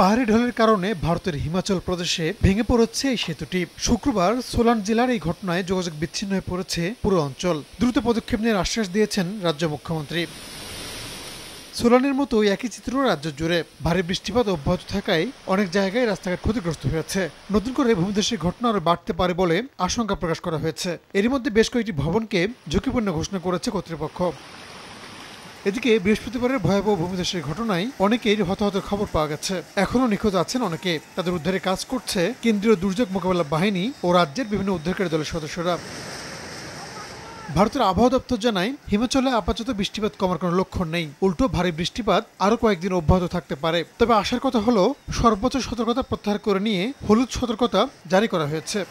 পাহাড়ি ঢলের কারণে ভারতের হিমাচল প্রদেশে ভেঙে পড়েছে এই সেতুটি। শুক্রবার সোলান জেলার এই ঘটনায় যোগাযোগ বিচ্ছিন্ন হয়ে পড়েছে পুরো অঞ্চল। দ্রুত পদক্ষেপ নেওয়ার আশ্বাস দিয়েছেন রাজ্য মুখ্যমন্ত্রী। সোলানের মতো একই চিত্র রাজ্য জুড়ে। ভারী বৃষ্টিপাত অব্যাহত থাকায় অনেক জায়গায় রাস্তাঘাট ক্ষতিগ্রস্ত হয়েছে নতুন করে ভূমিধসের ঘটনা আরও বাড়তে পারে বলে আশঙ্কা প্রকাশ করা হয়েছে। এরই মধ্যে বেশ কয়েকটি ভবনকে ঝুঁকিপূর্ণ ঘোষণা করেছে কর্তৃপক্ষ। এদিকে বৃহস্পতিবারের ভয়াবহ ভূমিধসের ঘটনায় অনেকেই হতাহতের খবর পাওয়া গেছে। এখনও নিখোঁজ আছেন অনেকে। তাদের উদ্ধারে কাজ করছে কেন্দ্রীয় দুর্যোগ মোকাবেলা বাহিনী ও রাজ্যের বিভিন্ন উদ্ধারকারী দলের সদস্যরা। ভারতের আবহাওয়া দপ্তর জানায়, হিমাচলে আপাতত বৃষ্টিপাত কমার কোনো লক্ষণ নেই। উল্টো ভারী বৃষ্টিপাত আরও কয়েকদিন অব্যাহত থাকতে পারে। তবে আসার কথা হলো, সর্বোচ্চ সতর্কতা প্রত্যাহার করে নিয়ে হলুদ সতর্কতা জারি করা হয়েছে।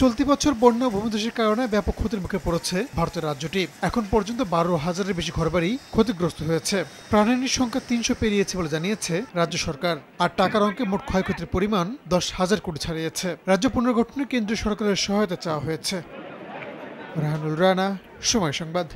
চলতি বছর বন্যা ভূমিধসের কারণে ব্যাপক ক্ষতির মুখে পড়েছে ভারতের রাজ্যটি। এখন পর্যন্ত বারো হাজারের বেশি ঘরবাড়ি ক্ষতিগ্রস্ত হয়েছে। প্রাণহানির সংখ্যা তিনশো পেরিয়েছে বলে জানিয়েছে রাজ্য সরকার। আর টাকার অঙ্কে মোট ক্ষয়ক্ষতির পরিমাণ দশ হাজার কোটি ছাড়িয়েছে। রাজ্য পুনর্গঠনে কেন্দ্রীয় সরকারের সহায়তা চাওয়া হয়েছে। রাহানুল রানা, সময় সংবাদ।